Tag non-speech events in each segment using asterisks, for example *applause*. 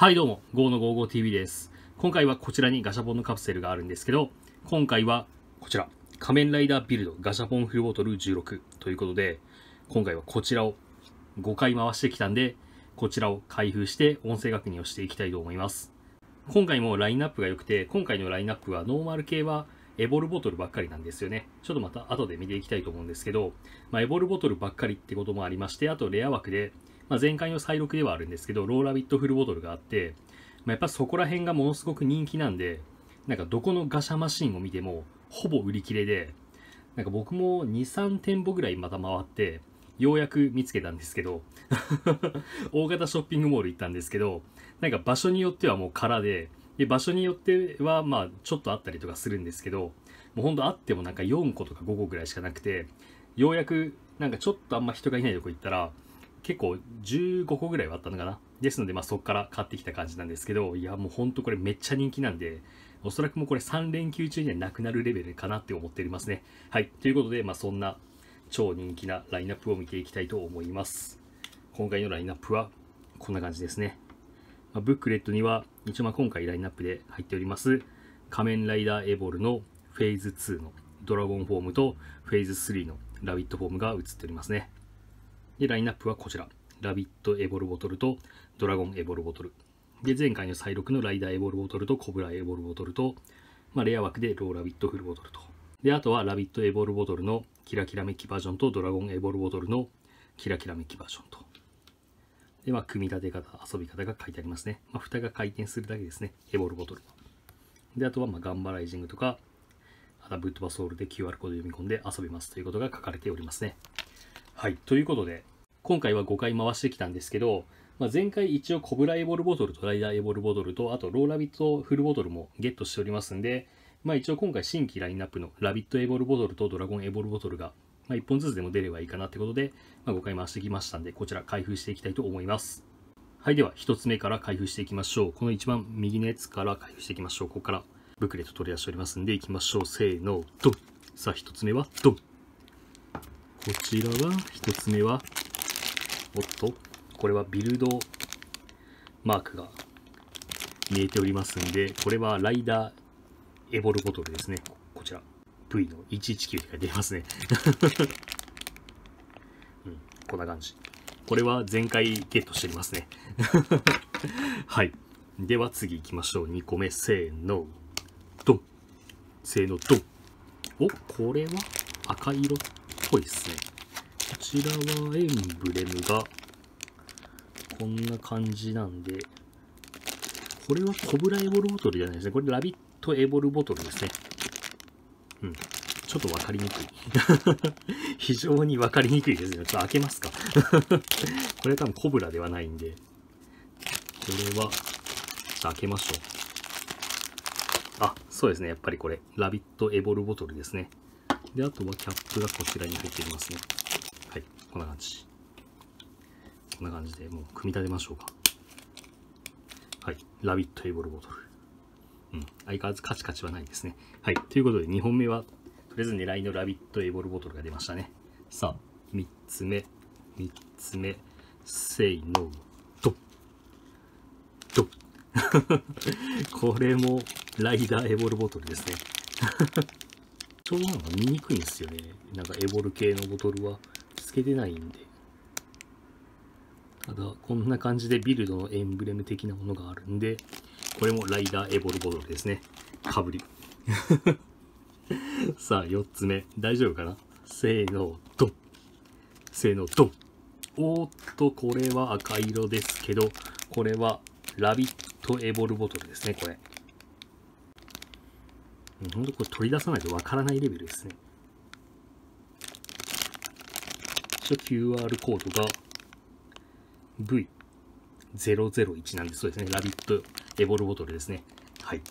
はいどうも、GO の 55TV です。今回はこちらにガシャポンのカプセルがあるんですけど、今回はこちら、仮面ライダービルドガシャポンフルボトル16ということで、今回はこちらを5回回してきたんで、こちらを開封して音声確認をしていきたいと思います。今回もラインナップが良くて、今回のラインナップはノーマル系はエボルボトルばっかりなんですよね。ちょっとまた後で見ていきたいと思うんですけど、まあ、エボルボトルばっかりってこともありまして、あとレア枠で、まあ、前回の再録ではあるんですけど、ローラビットフルボトルがあって、まあ、やっぱそこら辺がものすごく人気なんで、なんかどこのガシャマシンを見ても、ほぼ売り切れで、なんか僕も2、3店舗ぐらいまた回って、ようやく見つけたんですけど、*laughs* 大型ショッピングモール行ったんですけど、なんか場所によってはもう空で、で、場所によってはまあちょっとあったりとかするんですけど、もうほんとあってもなんか4個とか5個ぐらいしかなくて、ようやくなんかちょっとあんま人がいないとこ行ったら、結構15個ぐらいはあったのかな。ですので、まあそこから買ってきた感じなんですけど、いやもうほんとこれめっちゃ人気なんで、おそらくもうこれ3連休中にはなくなるレベルかなって思っておりますね。はい。ということで、まあそんな超人気なラインナップを見ていきたいと思います。今回のラインナップはこんな感じですね。まあブックレットには、一応まあ今回ラインナップで入っております、仮面ライダーエボルのフェーズ2のドラゴンフォームとフェーズ3のラビットフォームが映っておりますね。で、ラインナップはこちら。ラビットエボルボトルとドラゴンエボルボトル。で、前回の再録のライダーエボルボトルとコブラエボルボトルと、まあ、レア枠でローラビットフルボトルと。で、あとはラビットエボルボトルのキラキラメッキバージョンとドラゴンエボルボトルのキラキラメッキバージョンと。で、まあ、組み立て方、遊び方が書いてありますね。まあ、蓋が回転するだけですね。エボルボトル。で、あとは、まあ、ガンバライジングとか、アダブットバソールで QR コード読み込んで遊べますということが書かれておりますね。はい。ということで、今回は5回回してきたんですけど、まあ、前回一応コブラエボルボトルとライダーエボルボトルと、あとローラビットフルボトルもゲットしておりますんで、まあ一応今回新規ラインナップのラビットエボルボトルとドラゴンエボルボトルが、まあ1本ずつでも出ればいいかなってことで、まあ、5回回してきましたんで、こちら開封していきたいと思います。はい、では1つ目から開封していきましょう。この一番右のやつから開封していきましょう。ここからブックレット取り出しておりますんで、いきましょう。せーの、ドンさあ1つ目はドンこちらは1つ目はおっと、これはビルドマークが見えておりますんで、これはライダーエボルボトルですね。こちら。V の119って書いてありますね。*laughs* うん、こんな感じ。これは前回ゲットしておりますね。*laughs* はい。では次行きましょう。2個目、せーの。ドン。せーの、ドン。お、これは赤色ぽいですね。こちらはエンブレムがこんな感じなんで、これはコブラエボルボトルじゃないですね。これラビットエボルボトルですね。うん。ちょっとわかりにくい。*laughs* 非常にわかりにくいですね。ちょっと開けますか。*laughs* これ多分コブラではないんで。これは、開けましょう。あ、そうですね。やっぱりこれ、ラビットエボルボトルですね。で、あとはキャップがこちらに入っていますね。はい、こんな感じ。こんな感じで、もう組み立てましょうか。はい、ラビットエボルボトル。うん、相変わらずカチカチはないですね。はい、ということで2本目は、とりあえず狙いのラビットエボルボトルが出ましたね。さあ、3つ目、3つ目、せいの、ドッドッ *laughs* これもライダーエボルボトルですね。ちょうどなんか見にくいんですよね。なんかエボル系のボトルはつけてないんで。ただ、こんな感じでビルドのエンブレム的なものがあるんで、これもライダーエボルボトルですね。かぶり。*laughs* さあ、4つ目。大丈夫かな？せーの、ドン。せーの、ドン。おーっと、これは赤色ですけど、これはラビットエボルボトルですね、これ。ほんとこれ取り出さないとわからないレベルですね。一応 QR コードが V001 なんでそうですね。ラビットエボルボトルですね。はい。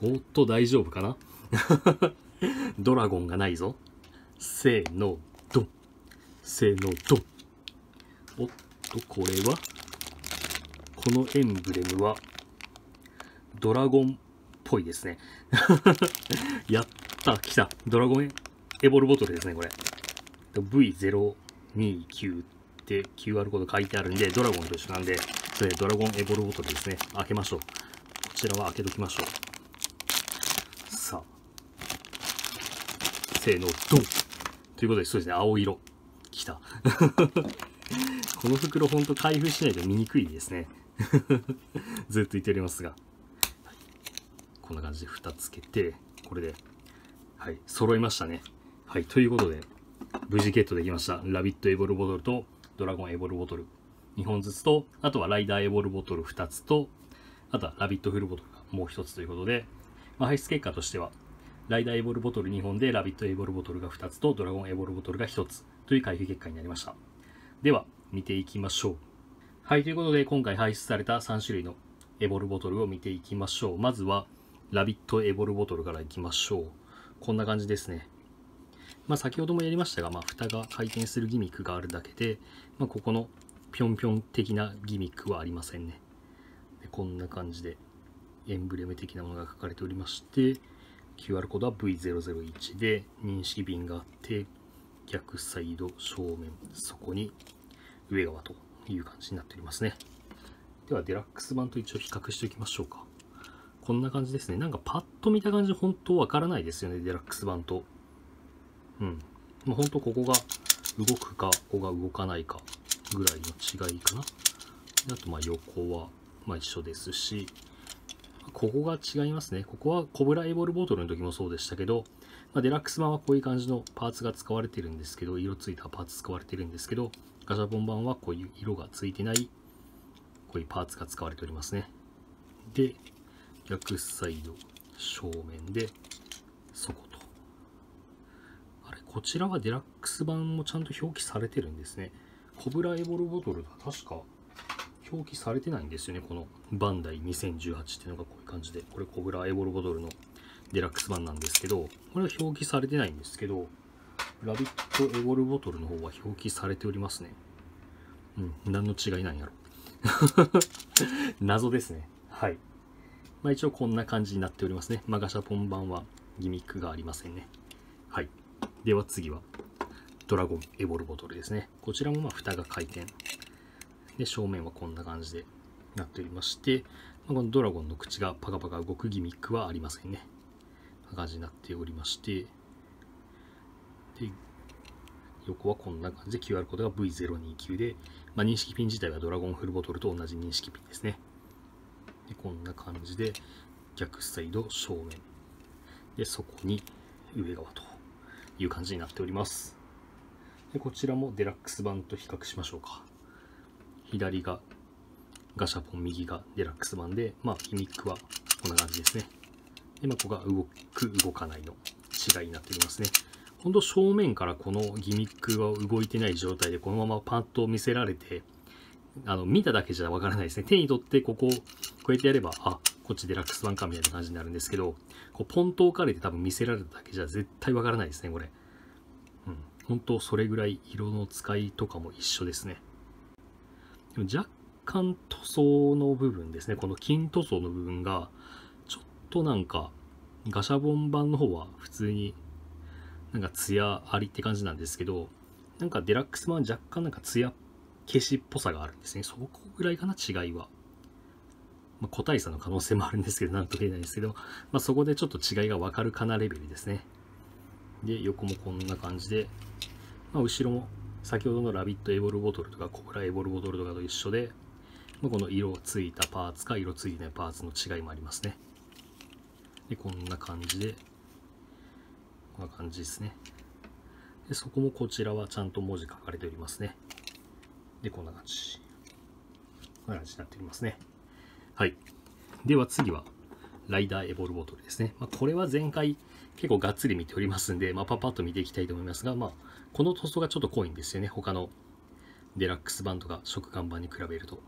おっと大丈夫かな？*laughs* ドラゴンがないぞ。せーの、ドン。せーの、ドン。おっと、これは？このエンブレムは？ドラゴンぽいですね。*laughs* やった、来た。ドラゴンエボルボトルですね、これ。V029 って QR コード書いてあるんで、ドラゴンと一緒なんで、それドラゴンエボルボトルですね。開けましょう。こちらは開けときましょう。さあ。せーの、ドンということで、そうですね、青色。きた。*laughs* この袋ほんと開封しないと見にくいですね。*laughs* ずっと言っておりますが。こんな感じで蓋つけて、これで、はい、揃いましたね。はい、ということで、無事ゲットできました。ラビットエボルボトルとドラゴンエボルボトル2本ずつと、あとはライダーエボルボトル2つと、あとはラビットフルボトルがもう1つということで、まあ、排出結果としては、ライダーエボルボトル2本でラビットエボルボトルが2つとドラゴンエボルボトルが1つという回避結果になりました。では、見ていきましょう。はい、ということで今回排出された3種類のエボルボトルを見ていきましょう。まずは、ラビットエボルボトルからいきましょう。こんな感じですね。まあ、先ほどもやりましたが、まあ、蓋が回転するギミックがあるだけで、まあ、ここのぴょんぴょん的なギミックはありませんね。でこんな感じでエンブレム的なものが書かれておりまして、QR コードは V001 で認識ビンがあって、逆サイド、正面、そこに上側という感じになっておりますね。では、デラックス版と一応比較しておきましょうか。こんな感じですね。なんかパッと見た感じ本当わからないですよね、デラックス版と。うん。まあ、本当ここが動くか、ここが動かないかぐらいの違いかな。あとまあ横はま一緒ですし、ここが違いますね。ここはコブラエボールボトルの時もそうでしたけど、まあ、デラックス版はこういう感じのパーツが使われてるんですけど、色ついたパーツ使われてるんですけど、ガシャポン版はこういう色がついてない、こういうパーツが使われておりますね。で、逆サイド、正面で、そこと。あれ、こちらはデラックス版もちゃんと表記されてるんですね。コブラエボルボトルが確か表記されてないんですよね。このバンダイ2018っていうのがこういう感じで。これコブラエボルボトルのデラックス版なんですけど、これは表記されてないんですけど、ラビットエボルボトルの方は表記されておりますね。うん、何の違いなんやろ。*laughs* 謎ですね。はい。まあ一応こんな感じになっておりますね。マガシャポン版はギミックがありませんね。はい。では次は、ドラゴンエボルボトルですね。こちらもまあ蓋が回転。で、正面はこんな感じでなっておりまして、まあ、このドラゴンの口がパカパカ動くギミックはありませんね。こんな感じになっておりまして、で、横はこんな感じで QR コードが V029 で、まあ、認識ピン自体はドラゴンフルボトルと同じ認識ピンですね。でこんな感じで逆サイド正面。で、そこに上側という感じになっております。でこちらもデラックス版と比較しましょうか。左がガシャポン、右がデラックス版で、まあ、ギミックはこんな感じですね。で、まあ、ここが動く、動かないの違いになっておりますね。ほんと正面からこのギミックは動いてない状態でこのままパッと見せられて、あの、見ただけじゃわからないですね。手に取ってここ、こうやってやれば、あ、こっちデラックス版かみたいな感じになるんですけど、こうポンと置かれて多分見せられただけじゃ絶対わからないですね、これ。うん。本当それぐらい色の使いとかも一緒ですね。でも若干塗装の部分ですね。この金塗装の部分が、ちょっとなんか、ガシャボン版の方は普通になんか艶ありって感じなんですけど、なんかデラックス版若干なんか艶消しっぽさがあるんですね。そこぐらいかな、違いは。まあ、個体差の可能性もあるんですけど、なんとも言えないですけど、まあ、そこでちょっと違いがわかるかなレベルですね。で、横もこんな感じで、まあ、後ろも先ほどのラビットエボルボトルとかコブラエボルボトルとかと一緒で、まあ、この色ついたパーツか色ついてないパーツの違いもありますね。で、こんな感じで、こんな感じですね。で、そこもこちらはちゃんと文字書かれておりますね。で、こんな感じ。こんな感じになっておりますね。はい。では次は、ライダーエボルボトルですね。まあ、これは前回結構がっつり見ておりますんで、まあ、パパッと見ていきたいと思いますが、まあ、この塗装がちょっと濃いんですよね。他のデラックス版とか食玩版に比べると。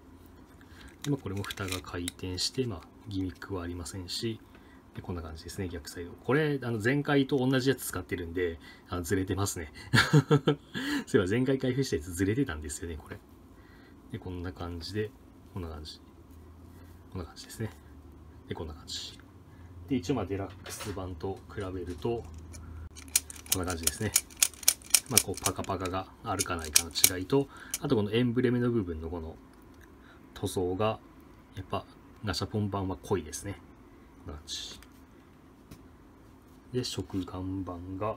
でまあ、これも蓋が回転して、まあ、ギミックはありませんし、こんな感じですね、逆サイド。これ、あの前回と同じやつ使ってるんで、あのずれてますね。*laughs* そういえば前回開封したやつずれてたんですよね、これ。で、こんな感じで、こんな感じ。こんな感じですね。で、こんな感じ。で、一応まあデラックス版と比べると、こんな感じですね。まあ、こうパカパカがあるかないかの違いと、あとこのエンブレムの部分のこの塗装が、やっぱガシャポン版は濃いですね。で、食玩版が、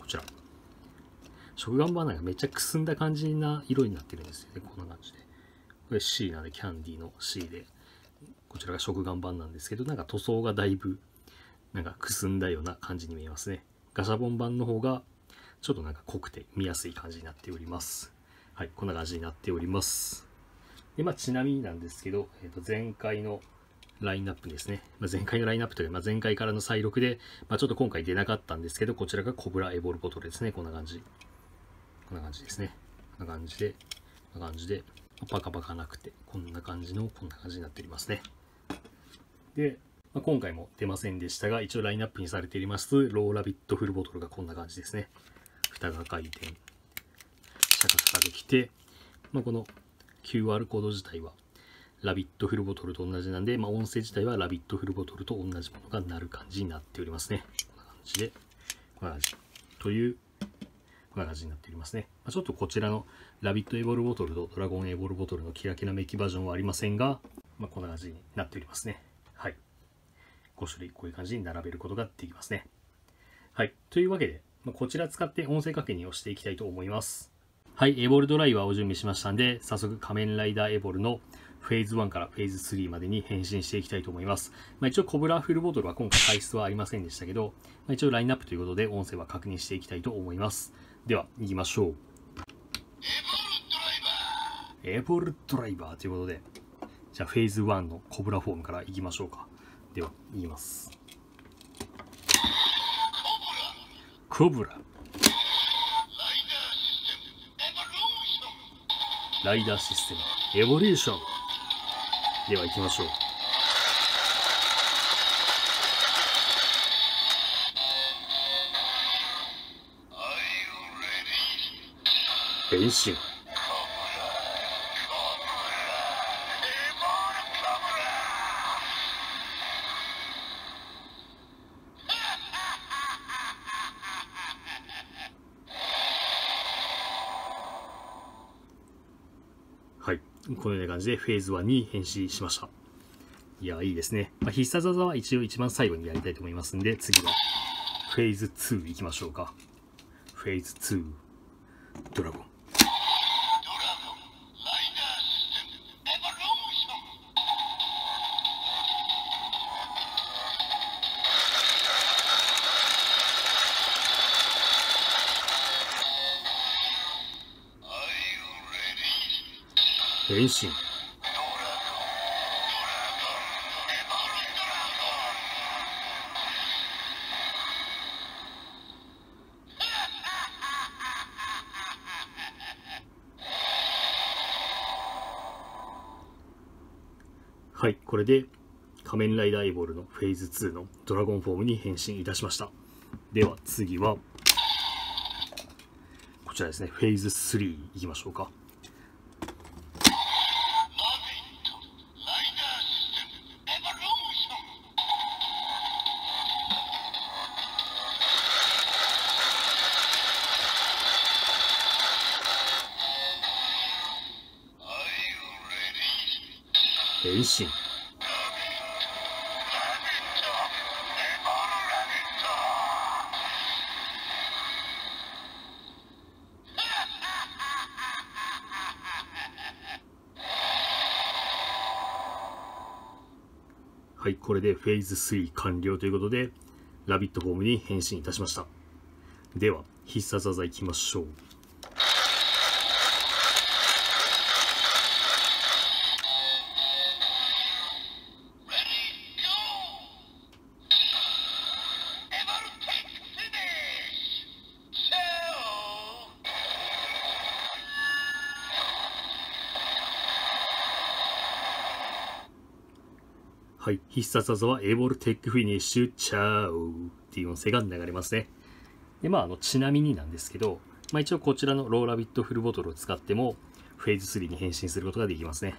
こちら。食玩版なんかめっちゃくすんだ感じな色になってるんですよね。こんな感じで。これ C なんで、キャンディーの C で、こちらが食玩版なんですけど、なんか塗装がだいぶ、なんかくすんだような感じに見えますね。ガシャポン版の方が、ちょっとなんか濃くて見やすい感じになっております。はい、こんな感じになっております。で、まあ、ちなみになんですけど、えー、と前回のラインナップですね。まあ、前回のラインナップというか、まあ、前回からの再録で、まあ、ちょっと今回出なかったんですけど、こちらがコブラエボルボトルですね。こんな感じ。こんな感じですね。こんな感じで、こんな感じで、パカパカなくて、こんな感じの、こんな感じになっておりますね。で、まあ、今回も出ませんでしたが、一応ラインナップにされています、ローラビットフルボトルがこんな感じですね。蓋が回転。シャカシャカできて、まあ、この QR コード自体はラビットフルボトルと同じなんで、まあ、音声自体はラビットフルボトルと同じものが鳴る感じになっておりますね。こんな感じで、こんな感じ。という、こんな感じになっておりますね。まあ、ちょっとこちらのラビットエボルボトルとドラゴンエボルボトルのキラキラメッキバージョンはありませんが、まあ、こんな感じになっておりますね。はい。5種類こういう感じに並べることができますね。はい。というわけで、まあ、こちら使って音声確認をしていきたいと思います。はい、エボルドライバーを準備しましたんで、早速仮面ライダーエボルのフェーズ1からフェーズ3までに変身していきたいと思います。まあ、一応コブラフルボトルは今回排出はありませんでしたけど、まあ、一応ラインナップということで音声は確認していきたいと思います。では、行きましょう。エボルドライバーということで、じゃあフェーズ1のコブラフォームから行きましょうか。では、言います。コブラ。ライダーシステムエボリューションでは行きましょう。はいこのような感じでフェーズ1に変身しました。いや、いいですね。まあ、必殺技は一応一番最後にやりたいと思いますんで、次はフェーズ2行きましょうか。フェーズ2、ドラゴン。変身はい、これで仮面ライダーエボルのフェーズ2のドラゴンフォームに変身いたしました。では次は、こちらですね、フェーズ3いきましょうか。はい、これでフェーズ3完了ということで、ラビットフォームに変身いたしました。では、必殺技いきましょう。はい。必殺技はエボルテックフィニッシュチャウっていう音声が流れますね。で、まあ、あの、ちなみになんですけど、まあ一応こちらのローラビットフルボトルを使っても、フェーズ3に変身することができますね。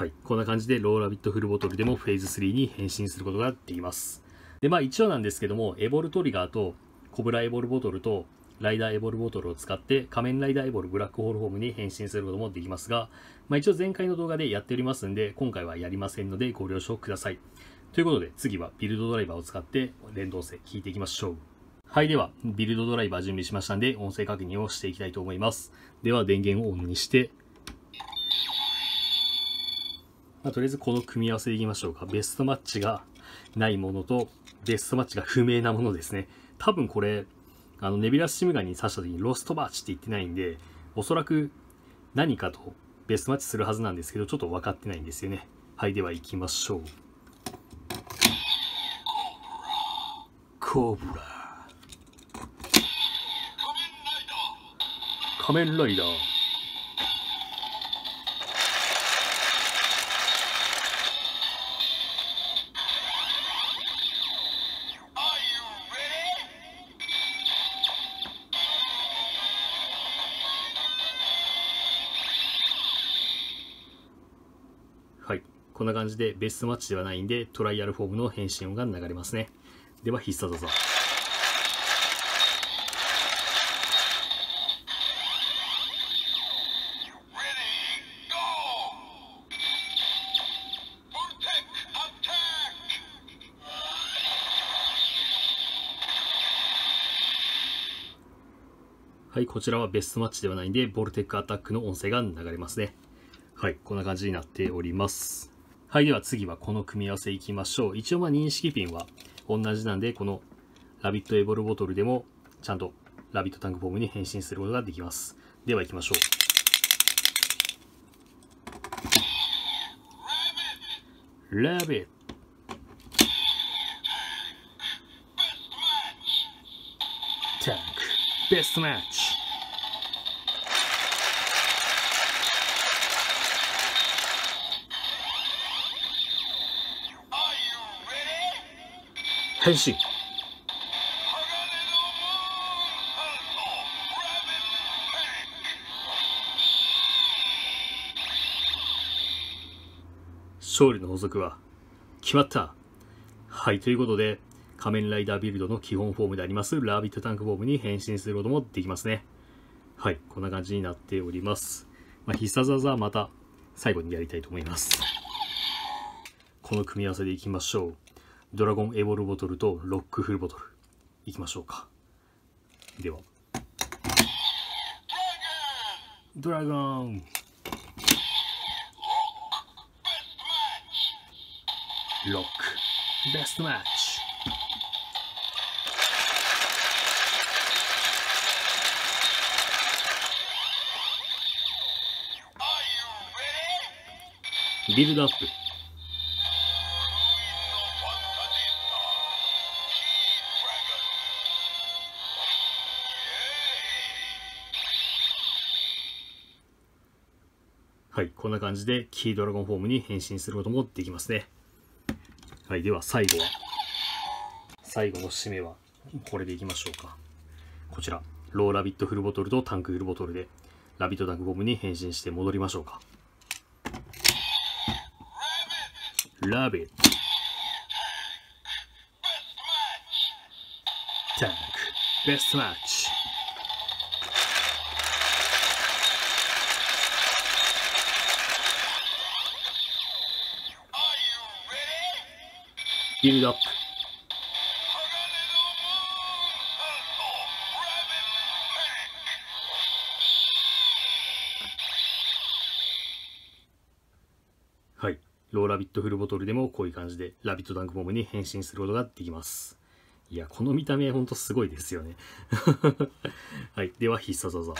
はい。こんな感じでローラビットフルボトルでもフェーズ3に変身することができます。で、まあ一応なんですけども、エボルトリガーとコブラエボルボトルとライダーエボルボトルを使って仮面ライダーエボルブラックホールフォームに変身することもできますが、まあ、一応前回の動画でやっておりますんで、今回はやりませんのでご了承ください。ということで次はビルドドライバーを使って連動性聞いていきましょう。はい、ではビルドドライバー準備しましたんで音声確認をしていきたいと思います。では電源をオンにして、まあ、とりあえずこの組み合わせでいきましょうか。ベストマッチがないものとベストマッチが不明なものですね。多分これあの、ネビュラスシムガンに刺した時にロストバーチって言ってないんで、おそらく何かとベストマッチするはずなんですけど、ちょっと分かってないんですよね。はい、では行きましょう。コブラ。仮面ライダー。こんな感じでベストマッチではないんでトライアルフォームの変身音が流れますねでは必殺技はい、こちらはベストマッチではないんで、ボルテックアタックの音声が流れますね。はい、こんな感じになっております。はい、では次はこの組み合わせいきましょう。一応まあ認識ピンは同じなんで、このラビットエボルボトルでもちゃんとラビットタンクフォームに変身することができます。では行きましょう。ラビットタンクベストマッチ変身勝利の法則は決まった。はいということで仮面ライダービルドの基本フォームでありますラビットタンクフォームに変身することもできますね。はいこんな感じになっております、まあ、必殺技はまた最後にやりたいと思います。この組み合わせでいきましょう。ドラゴンエボルボトルとロックフルボトル。いきましょうか。では。ドラゴン。ロック。ベストマッチ。ビルドアップはい、こんな感じでキードラゴンフォームに変身することもできますね。はい、では最後は、最後の締めは、これでいきましょうか。こちら、ローラビットフルボトルとタンクフルボトルで、ラビットタンクフォームに変身して戻りましょうか。ラビットタンクベストマッチビルドアップ。はい。ローラビットフルボトルでもこういう感じでラビットダンクボムに変身することができます。いや、この見た目ほんとすごいですよね。*laughs* はい。では必殺技。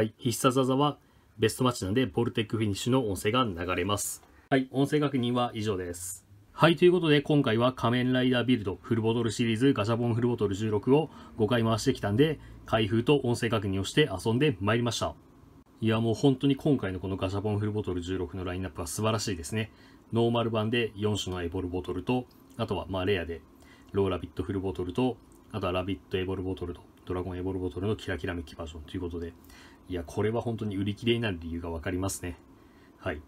はい。必殺技はベストマッチなんで、ボルテックフィニッシュの音声が流れます。はい。音声確認は以上です。はい、ということで今回は仮面ライダービルドフルボトルシリーズガシャポンフルボトル16を5回回してきたんで、開封と音声確認をして遊んでまいりました。いやもう本当に今回のこのガシャポンフルボトル16のラインナップは素晴らしいですね。ノーマル版で4種のエボルボトルと、あとはまあレアでローラビットフルボトルと、あとはラビットエボルボトルと、ドラゴンエボルボトルのキラキラメッキバージョンということで、いや、これは本当に売り切れになる理由がわかりますね。はい。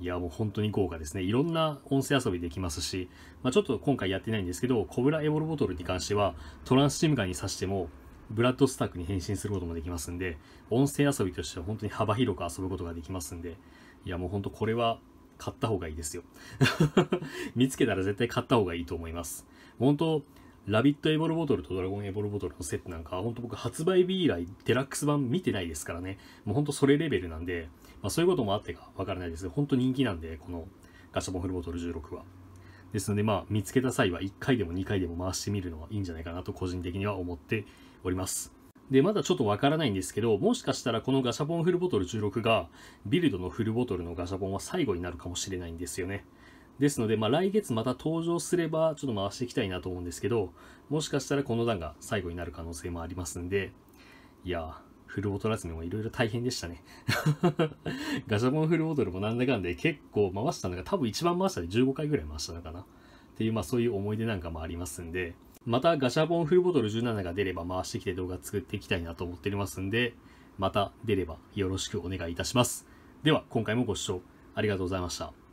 いや、もう本当に豪華ですね。いろんな音声遊びできますし、まあ、ちょっと今回やってないんですけど、コブラエボルボトルに関しては、トランスチームガンに刺しても、ブラッドスタックに変身することもできますんで、音声遊びとしては本当に幅広く遊ぶことができますんで、いやもう本当これは買った方がいいですよ。*laughs* 見つけたら絶対買った方がいいと思います。本当ラビットエボルボトルとドラゴンエボルボトルのセットなんかは、本当僕発売日以来デラックス版見てないですからね。もう本当それレベルなんで、まあ、そういうこともあってかわからないですけど、本当人気なんで、このガシャポンフルボトル16は。ですので、まあ、見つけた際は1回でも2回でも回してみるのはいいんじゃないかなと個人的には思っております。で、まだちょっとわからないんですけど、もしかしたらこのガシャポンフルボトル16が、ビルドのフルボトルのガシャポンは最後になるかもしれないんですよね。ですので、まあ、来月また登場すれば、ちょっと回していきたいなと思うんですけど、もしかしたらこの段が最後になる可能性もありますんで、いやー、フルボトル集めもいろいろ大変でしたね。*laughs* ガシャポンフルボトルもなんだかんで結構回したのが多分一番回したで15回ぐらい回したのかな。っていう、まあそういう思い出なんかもありますんで、またガシャポンフルボトル17が出れば回してきて動画作っていきたいなと思っておりますんで、また出ればよろしくお願いいたします。では、今回もご視聴ありがとうございました。